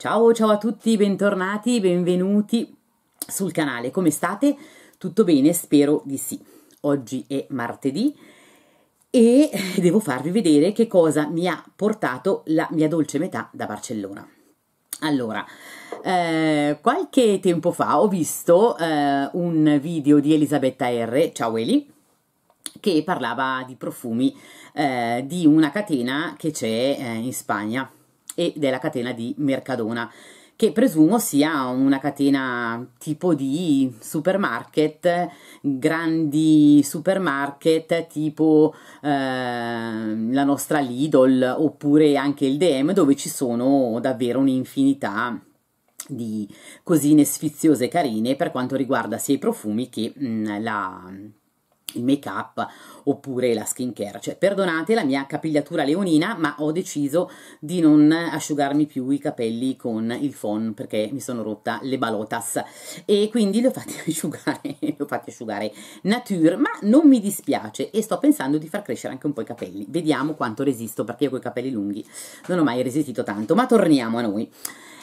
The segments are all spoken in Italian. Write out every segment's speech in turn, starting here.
Ciao ciao a tutti, bentornati, benvenuti sul canale. Come state? Tutto bene? Spero di sì. Oggi è martedì e devo farvi vedere che cosa mi ha portato la mia dolce metà da Barcellona. Allora, eh, qualche tempo fa ho visto eh, un video di Elisabetta R, ciao Eli, che parlava di profumi eh, di una catena che c'è eh, in Spagna e della catena di Mercadona che presumo sia una catena tipo di supermarket, grandi supermarket tipo eh, la nostra Lidl oppure anche il DM dove ci sono davvero un'infinità di cosine sfiziose e carine per quanto riguarda sia i profumi che mh, mm, la il make up oppure la skin care cioè perdonate la mia capigliatura leonina ma ho deciso di non asciugarmi più i capelli con il phon perché mi sono rotta le balotas. E quindi li ho fatti asciugare li ho fatti asciugare nature ma non mi dispiace e sto pensando di far crescere anche un po' i capelli. Vediamo quanto resisto perché io con i capelli lunghi non ho mai resistito tanto ma torniamo a noi.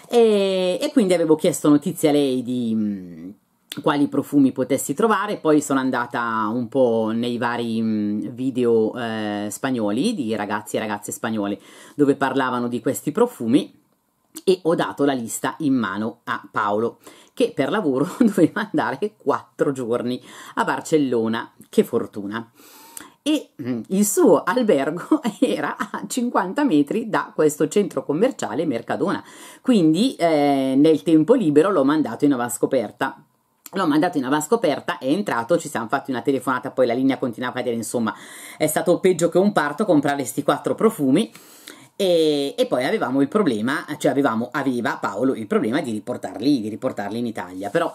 E, e quindi avevo chiesto notizie a lei di quali profumi potessi trovare, poi sono andata un po' nei vari mm, video eh, spagnoli di ragazzi e ragazze spagnole dove parlavano di questi profumi e ho dato la lista in mano a Paolo che per lavoro doveva andare quattro giorni a Barcellona, che fortuna! E mm, il suo albergo era a 50 metri da questo centro commerciale Mercadona, quindi eh, nel tempo libero l'ho mandato in avanscoperta L'ho mandato in avascoperta, è entrato, ci siamo fatti una telefonata, poi la linea continuava a dire, insomma, è stato peggio che un parto comprare questi quattro profumi. E, e, poi avevamo il problema, cioè avevamo, aveva Paolo il problema di riportarli, di riportarli in Italia, però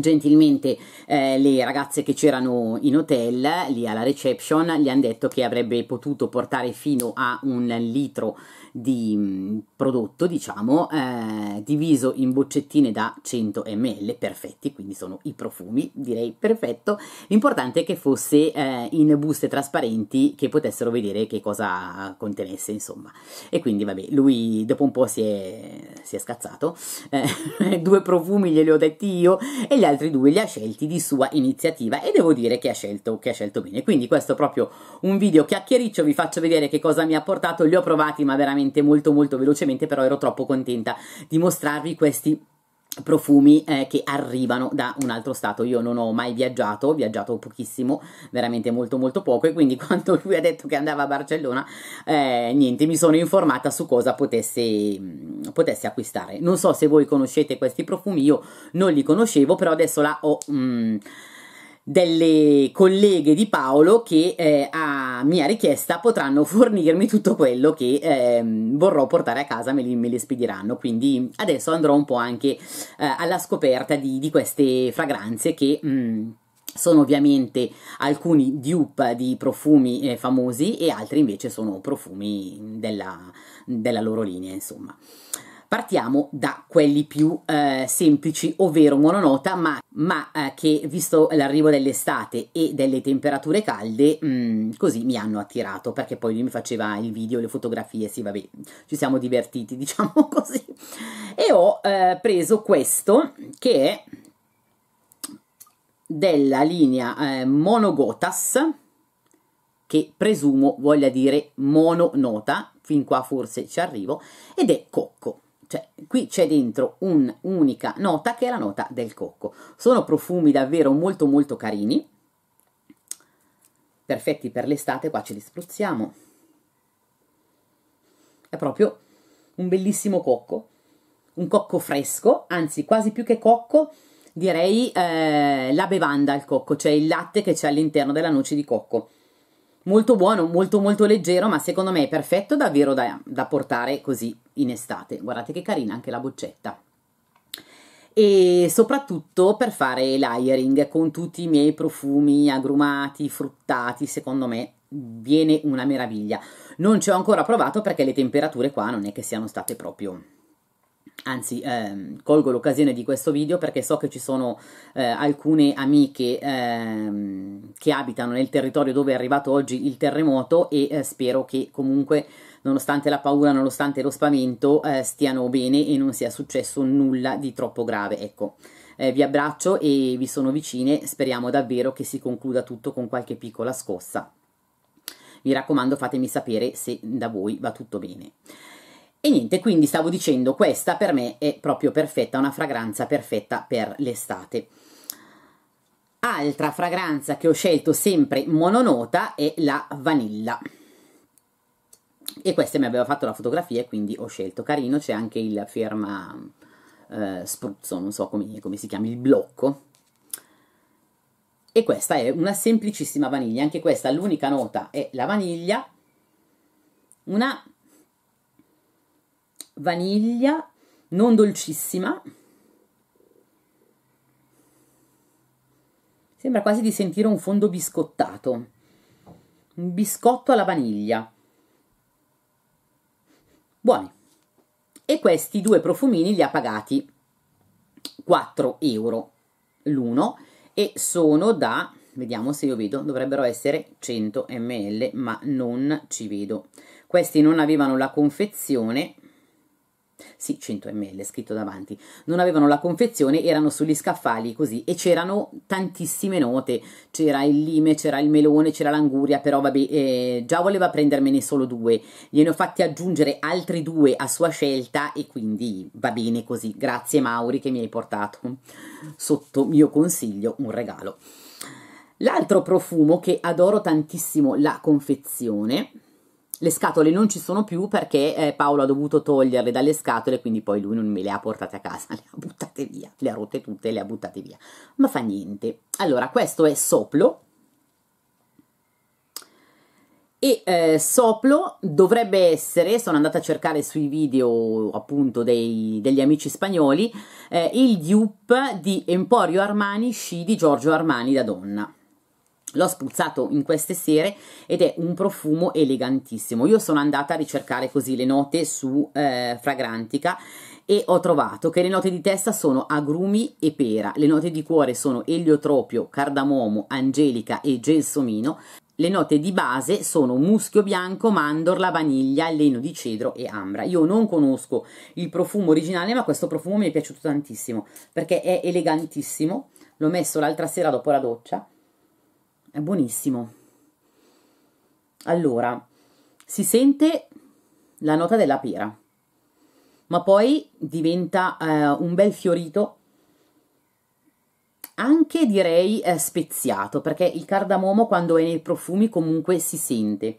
gentilmente eh, le ragazze che c'erano in hotel lì alla reception gli hanno detto che avrebbe potuto portare fino a un litro di mm, prodotto, diciamo, eh, diviso in boccettine da 100 ml, perfetti, quindi sono i profumi, direi perfetto. L'importante è che fosse eh, in buste trasparenti che potessero vedere che cosa contenesse, insomma. E quindi, vabbè, lui dopo un po' si è, si è scazzato, eh, due profumi glieli ho detti io e gli altri due li ha scelti di sua iniziativa e devo dire che ha scelto, che ha scelto bene. Quindi questo è proprio un video chiacchiericcio, vi faccio vedere che cosa mi ha portato, li ho provati ma veramente molto molto velocemente, però ero troppo contenta di mostrarvi questi profumi eh, che arrivano da un altro stato. Io non ho mai viaggiato ho viaggiato pochissimo veramente molto molto poco e quindi quando lui ha detto che andava a Barcellona eh, niente mi sono informata su cosa potesse, potesse acquistare. Non so se voi conoscete questi profumi io non li conoscevo però adesso la ho mh, mm, delle colleghe di Paolo che eh, a mia richiesta potranno fornirmi tutto quello che eh, vorrò portare a casa, me li, me li, spediranno. Quindi adesso andrò un po' anche eh, alla scoperta di, di, queste fragranze che... Mm, sono ovviamente alcuni dupe di profumi eh, famosi e altri invece sono profumi della, della loro linea, insomma. Partiamo da quelli più eh, semplici, ovvero mononota, ma, ma eh, che visto l'arrivo dell'estate e delle temperature calde, mh, mm, così mi hanno attirato, perché poi lui mi faceva il video, le fotografie, sì vabbè, ci siamo divertiti, diciamo così. E ho eh, preso questo, che è della linea eh, Monogotas, che presumo voglia dire mononota, fin qua forse ci arrivo, ed è cocco cioè qui c'è dentro un'unica nota che è la nota del cocco. Sono profumi davvero molto molto carini, perfetti per l'estate, qua ce li spruzziamo. È proprio un bellissimo cocco, un cocco fresco, anzi quasi più che cocco direi eh, la bevanda al cocco, cioè il latte che c'è all'interno della noce di cocco molto buono, molto molto leggero, ma secondo me è perfetto davvero da, da portare così in estate. Guardate che carina anche la boccetta. E soprattutto per fare layering con tutti i miei profumi agrumati, fruttati, secondo me viene una meraviglia. Non ci ho ancora provato perché le temperature qua non è che siano state proprio anzi ehm, colgo l'occasione di questo video perché so che ci sono eh, alcune amiche ehm, che abitano nel territorio dove è arrivato oggi il terremoto e eh, spero che comunque nonostante la paura, nonostante lo spavento eh, stiano bene e non sia successo nulla di troppo grave, ecco. Eh, vi abbraccio e vi sono vicine, speriamo davvero che si concluda tutto con qualche piccola scossa. Mi raccomando fatemi sapere se da voi va tutto bene. E niente, quindi stavo dicendo, questa per me è proprio perfetta, una fragranza perfetta per l'estate. Altra fragranza che ho scelto sempre mononota è la vanilla. E questa mi aveva fatto la fotografia quindi ho scelto. Carino, c'è anche il firma eh, spruzzo, non so come, come si chiama, il blocco. E questa è una semplicissima vaniglia, anche questa l'unica nota è la vaniglia, una vaniglia non dolcissima, sembra quasi di sentire un fondo biscottato, un biscotto alla vaniglia. Buoni. E questi due profumini li ha pagati 4 euro l'uno e sono da, vediamo se io vedo, dovrebbero essere 100 ml, ma non ci vedo. Questi non avevano la confezione, sì 100 ml scritto davanti, non avevano la confezione, erano sugli scaffali così e c'erano tantissime note, c'era il lime, c'era il melone, c'era l'anguria, però vabbè, eh, già voleva prendermene solo due, gliene ho fatti aggiungere altri due a sua scelta e quindi va bene così, grazie Mauri che mi hai portato sotto mio consiglio. Un regalo. L'altro profumo che adoro tantissimo la confezione le scatole non ci sono più perché eh, Paolo ha dovuto toglierle dalle scatole, quindi poi lui non me le ha portate a casa, le ha buttate via, le ha rotte tutte le ha buttate via. Ma fa niente. Allora, questo è Soplo. E eh, Soplo dovrebbe essere, sono andata a cercare sui video appunto dei, degli amici spagnoli, eh, il dupe di Emporio Armani Sci di Giorgio Armani da donna. L'ho spruzzato in queste sere ed è un profumo elegantissimo. Io sono andata a ricercare così le note su eh, Fragrantica e ho trovato che le note di testa sono agrumi e pera, le note di cuore sono eliotropio, cardamomo, angelica e gelsomino, le note di base sono muschio bianco, mandorla, vaniglia, leno di cedro e ambra. Io non conosco il profumo originale, ma questo profumo mi è piaciuto tantissimo perché è elegantissimo. L'ho messo l'altra sera dopo la doccia è buonissimo. Allora, si sente la nota della pera, ma poi diventa eh, un bel fiorito, anche direi eh, speziato, perché il cardamomo quando è nei profumi comunque si sente.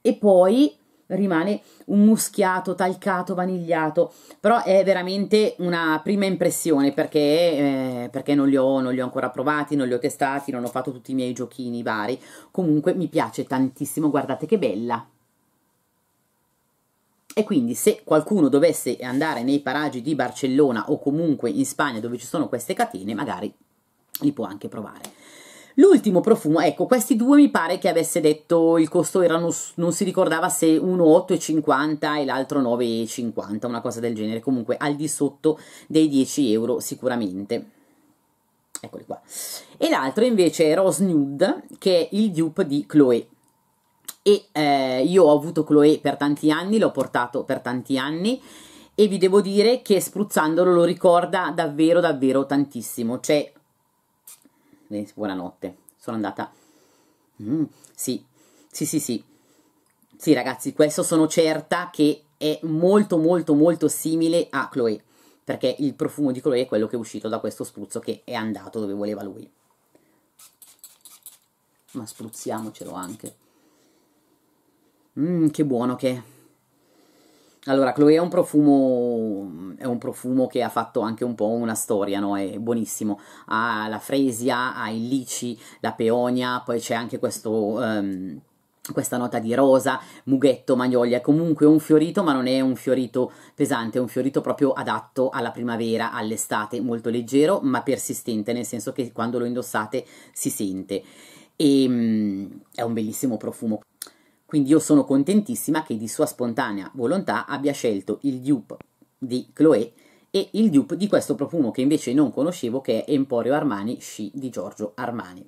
E poi rimane un muschiato, talcato, vanigliato, però è veramente una prima impressione perché, eh, perché non, li ho, non li ho ancora provati, non li ho testati, non ho fatto tutti i miei giochini vari, comunque mi piace tantissimo, guardate che bella! E quindi se qualcuno dovesse andare nei paraggi di Barcellona o comunque in Spagna dove ci sono queste catene, magari li può anche provare. L'ultimo profumo, ecco, questi due mi pare che avesse detto il costo erano, non si ricordava se uno 8,50 e l'altro 9,50, una cosa del genere, comunque al di sotto dei 10 euro sicuramente. Eccoli qua. E l'altro invece è Rose Nude, che è il dupe di Chloé. E eh, io ho avuto Chloé per tanti anni, l'ho portato per tanti anni e vi devo dire che spruzzandolo lo ricorda davvero davvero tantissimo. Cioè, buonanotte, sono andata... Mm, sì, sì, sì, sì. Sì, ragazzi, questo sono certa che è molto, molto, molto simile a Chloe, perché il profumo di Chloe è quello che è uscito da questo spruzzo che è andato dove voleva lui. Ma spruzziamocelo anche. Mmm, che buono che è. Allora, Chloe è un profumo, è un profumo che ha fatto anche un po' una storia, no? È buonissimo. Ha la fresia, ha il lici, la peonia, poi c'è anche questo... Um, questa nota di rosa, mughetto, magnolia, è comunque un fiorito, ma non è un fiorito pesante, è un fiorito proprio adatto alla primavera, all'estate, molto leggero, ma persistente, nel senso che quando lo indossate si sente. E um, è un bellissimo profumo. Quindi io sono contentissima che di sua spontanea volontà abbia scelto il dupe di Chloé e il dupe di questo profumo che invece non conoscevo che è Emporio Armani Sci di Giorgio Armani.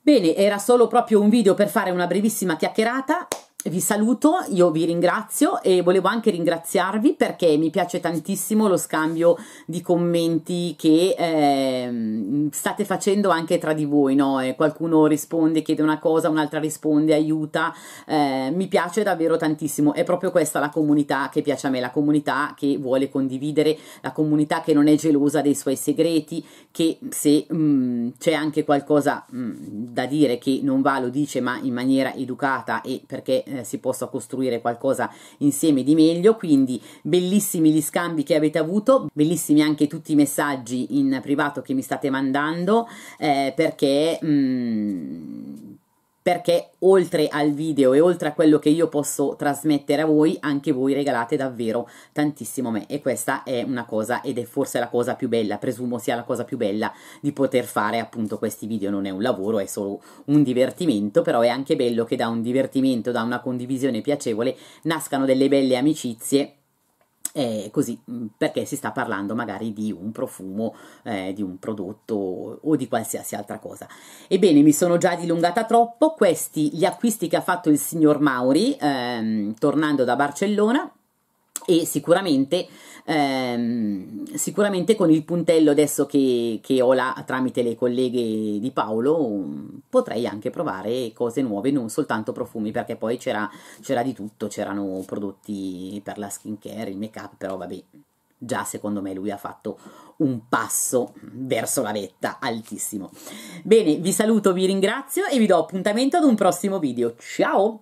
Bene, era solo proprio un video per fare una brevissima chiacchierata vi saluto, io vi ringrazio e volevo anche ringraziarvi perché mi piace tantissimo lo scambio di commenti che eh, state facendo anche tra di voi, no? E qualcuno risponde, chiede una cosa, un'altra risponde, aiuta, eh, mi piace davvero tantissimo, è proprio questa la comunità che piace a me, la comunità che vuole condividere, la comunità che non è gelosa dei suoi segreti, che se mm, c'è anche qualcosa mm, da dire che non va lo dice ma in maniera educata e perché eh, si possa costruire qualcosa insieme di meglio, quindi bellissimi gli scambi che avete avuto, bellissimi anche tutti i messaggi in privato che mi state mandando, eh, perché... Mm, perché oltre al video e oltre a quello che io posso trasmettere a voi, anche voi regalate davvero tantissimo a me. E questa è una cosa ed è forse la cosa più bella, presumo sia la cosa più bella di poter fare appunto questi video, non è un lavoro, è solo un divertimento, però è anche bello che da un divertimento, da una condivisione piacevole nascano delle belle amicizie eh, così mm, perché si sta parlando magari di un profumo, eh, di un prodotto o di qualsiasi altra cosa. Ebbene, mi sono già dilungata troppo, questi gli acquisti che ha fatto il signor Mauri ehm, tornando da Barcellona e sicuramente ehm, sicuramente con il puntello adesso che, che, ho là tramite le colleghe di Paolo potrei anche provare cose nuove, non soltanto profumi, perché poi c'era, c'era di tutto, c'erano prodotti per la skincare, il make up, però vabbè, già secondo me lui ha fatto un passo verso la vetta altissimo. Bene, vi saluto, vi ringrazio e vi do appuntamento ad un prossimo video. Ciao!